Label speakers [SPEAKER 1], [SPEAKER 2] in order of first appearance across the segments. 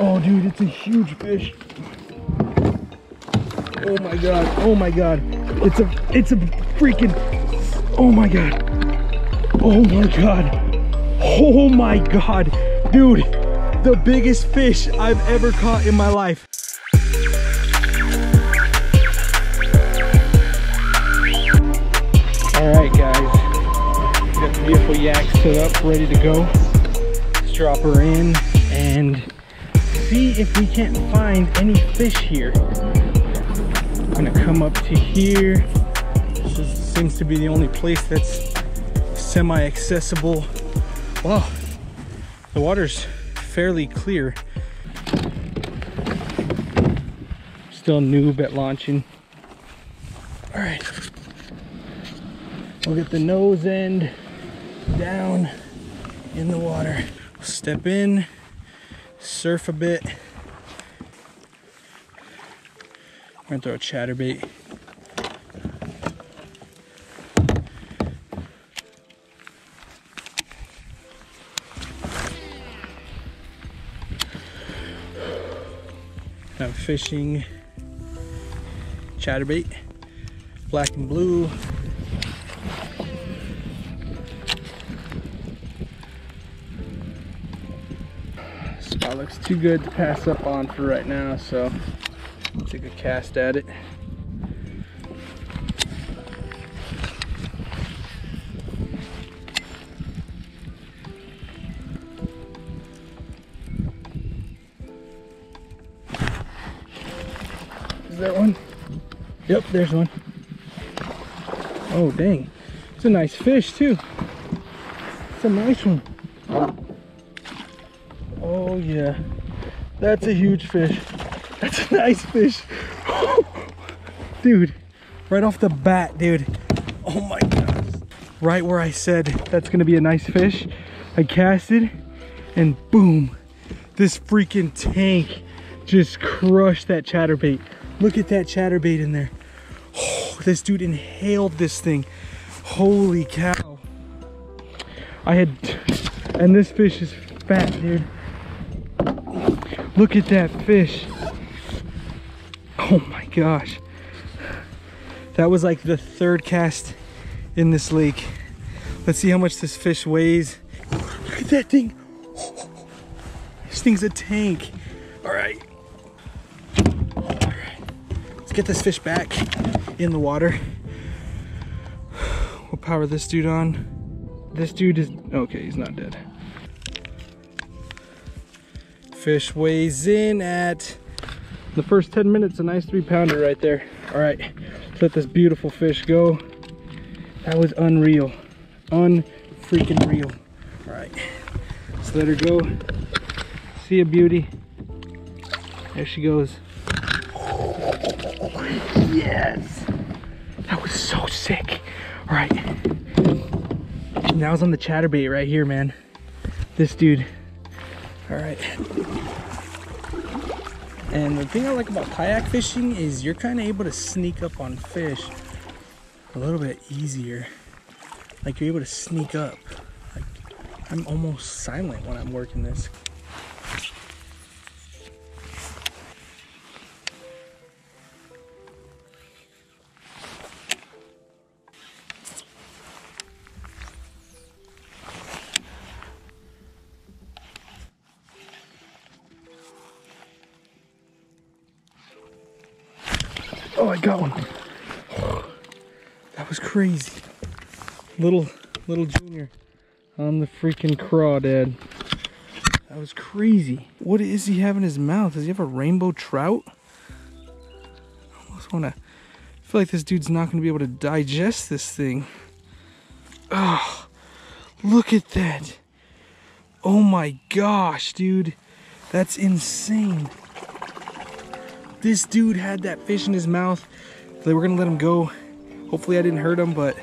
[SPEAKER 1] Oh, dude, it's a huge fish. Oh my god. Oh my god. It's a it's a freaking Oh my god. Oh my god. Oh my god. Dude, the biggest fish I've ever caught in my life. All right, guys. We got the beautiful yak set up, ready to go. Let's drop her in and see if we can't find any fish here. I'm gonna come up to here. This is, seems to be the only place that's semi-accessible. Wow, the water's fairly clear. Still noob at launching. All right, we'll get the nose end down in the water. Step in, surf a bit. I'm gonna throw a chatterbait. I'm fishing chatterbait, black and blue. Spot looks too good to pass up on for right now, so take a cast at it. Is that one? Yep, there's one. Oh, dang. It's a nice fish, too. It's a nice one. Oh, yeah. That's a huge fish. That's a nice fish. dude, right off the bat, dude. Oh my god. Right where I said that's gonna be a nice fish, I casted and boom, this freaking tank just crushed that chatterbait. Look at that chatterbait in there. Oh, this dude inhaled this thing. Holy cow. I had, and this fish is fat, dude. Look at that fish. Oh my gosh. That was like the third cast in this lake. Let's see how much this fish weighs. Look at that thing. This thing's a tank. All right. Let's get this fish back in the water. We'll power this dude on. This dude is, okay, he's not dead. Fish weighs in at the first 10 minutes, a nice three pounder right there. All right, let this beautiful fish go. That was unreal, unfreaking real. All right, let's let her go. See a beauty. There she goes. Yes, that was so sick. All right, now it's on the chatterbait right here, man. This dude. All right. And the thing I like about kayak fishing is you're kind of able to sneak up on fish a little bit easier. Like you're able to sneak up. Like I'm almost silent when I'm working this. Oh, I got one. That was crazy. Little, little junior on the freaking crawdad. That was crazy. What is he have in his mouth? Does he have a rainbow trout? I almost wanna, I feel like this dude's not gonna be able to digest this thing. Oh, look at that. Oh my gosh, dude. That's insane. This dude had that fish in his mouth. They were gonna let him go. Hopefully I didn't hurt him, but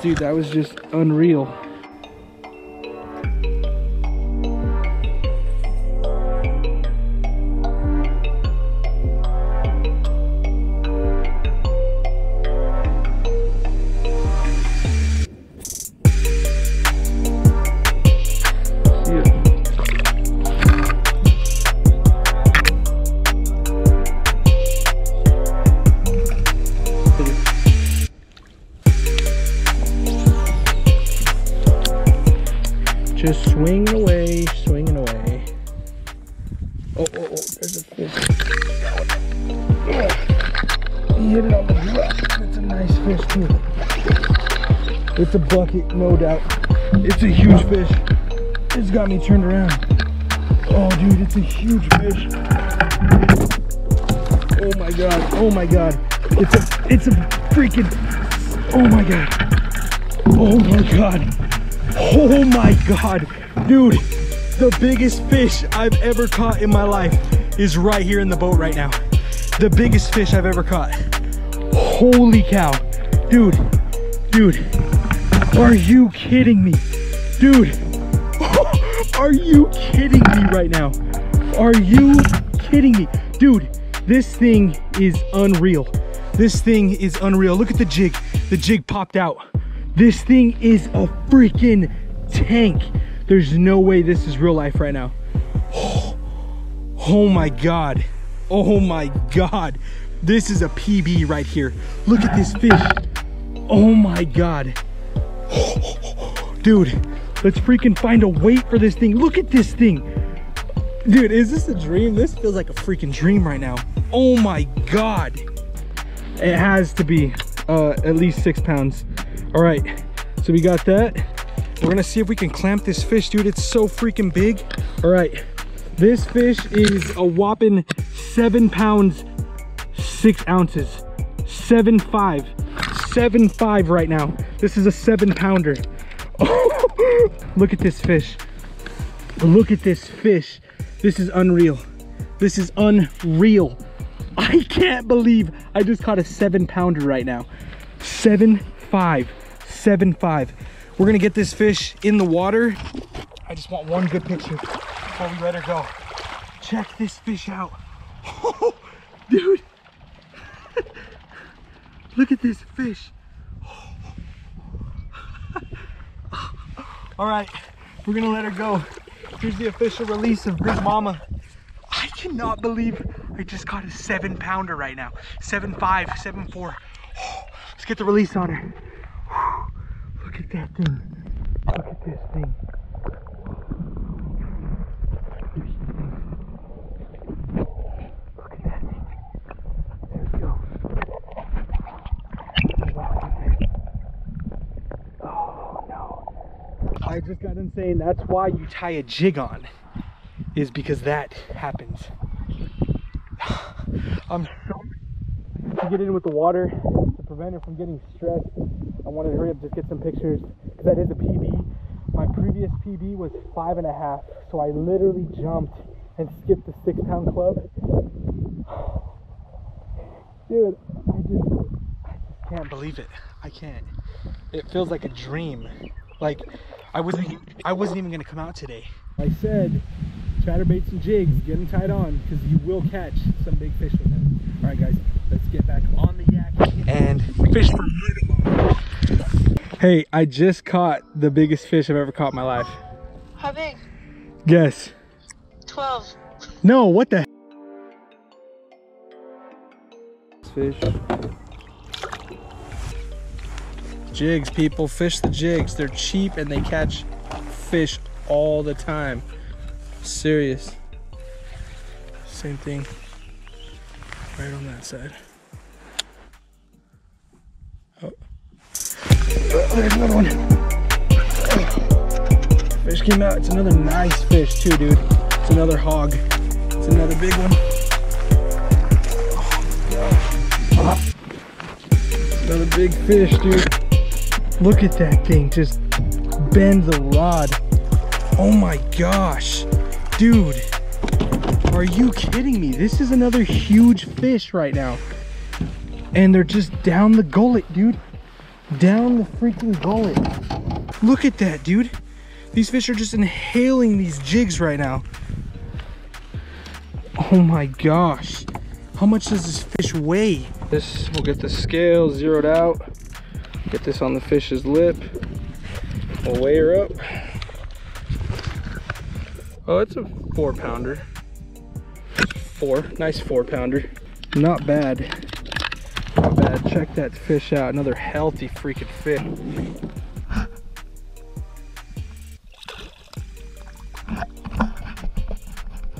[SPEAKER 1] dude, that was just unreal. Swinging away, swinging away. Oh, oh, oh, there's a fish. He hit it on the drop. That's a nice fish too. It's a bucket, no doubt. It's a huge fish. It's got me turned around. Oh, dude, it's a huge fish. Oh my god. Oh my god. It's a it's a freaking Oh my god. Oh my god. Oh my god. Dude, the biggest fish I've ever caught in my life is right here in the boat right now. The biggest fish I've ever caught. Holy cow. Dude. Dude. Are you kidding me? Dude. Are you kidding me right now? Are you kidding me? Dude, this thing is unreal. This thing is unreal. Look at the jig. The jig popped out. This thing is a freaking tank. There's no way this is real life right now. Oh, my God. Oh my God. This is a PB right here. Look at this fish. Oh my God. Dude, let's freaking find a weight for this thing. Look at this thing. Dude, is this a dream? This feels like a freaking dream right now. Oh my God. It has to be uh, at least six pounds. All right, so we got that. We're gonna see if we can clamp this fish, dude. It's so freaking big. All right, this fish is a whopping seven pounds, six ounces. Seven five, seven five right now. This is a seven pounder. Look at this fish. Look at this fish. This is unreal. This is unreal. I can't believe I just caught a seven pounder right now. Seven five, seven five. We're gonna get this fish in the water. I just want one good picture before we let her go. Check this fish out. Oh, dude. Look at this fish. All right, we're gonna let her go. Here's the official release of Big Mama. I cannot believe I just caught a seven pounder right now. Seven five, seven four. Let's get the release on her. Look at that thing. Look at this thing. Look at that thing. There we go. Oh no. I just got saying that's why you tie a jig on, is because that happens. I'm so to get in with the water prevent her from getting stressed. I wanted to hurry up, just get some pictures because that is a PB. My previous PB was five and a half, so I literally jumped and skipped the six pound club. Dude, I just, I just can't believe it. I can't. It feels like a dream. Like I wasn't, I wasn't even gonna come out today. I said, chatterbaits and jigs, get them tied on because you will catch some big fish with them. Right, guys, let's get back on the yak and fish for Hey, I just caught the biggest fish I've ever caught in my life.
[SPEAKER 2] How big?
[SPEAKER 1] Guess.
[SPEAKER 2] 12.
[SPEAKER 1] No, what the? Fish. Jigs, people, fish the jigs. They're cheap and they catch fish all the time. Serious. Same thing. Right on that side. Oh. Oh, there's another one. Fish came out. It's another nice fish too, dude. It's another hog. It's another big one. Oh, another big fish, dude. Look at that thing. Just bend the rod. Oh my gosh. Dude. Are you kidding me? This is another huge fish right now. And they're just down the gullet, dude. Down the freaking gullet. Look at that, dude. These fish are just inhaling these jigs right now. Oh my gosh. How much does this fish weigh? This, we'll get the scale zeroed out. Get this on the fish's lip. We'll weigh her up. Oh, it's a four pounder. Four, nice four pounder. Not bad. Not bad. Check that fish out. Another healthy freaking fish.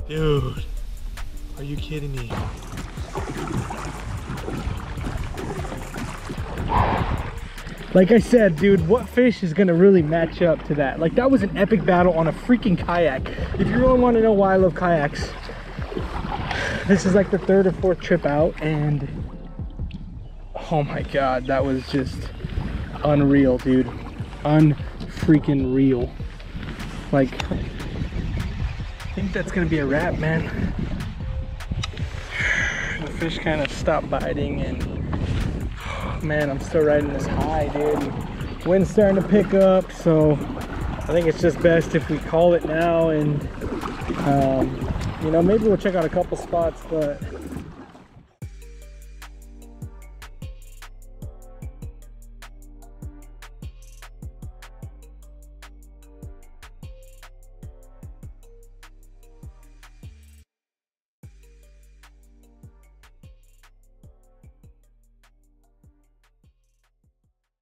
[SPEAKER 1] Dude, are you kidding me? Like I said, dude, what fish is gonna really match up to that? Like that was an epic battle on a freaking kayak. If you really want to know why I love kayaks, this is like the third or fourth trip out and oh my god, that was just unreal, dude. Unfreaking real. Like, I think that's gonna be a wrap, man. The fish kind of stopped biting and man, I'm still riding this high, dude. Wind's starting to pick up, so I think it's just best if we call it now and um, you know, maybe we'll check out a couple spots, but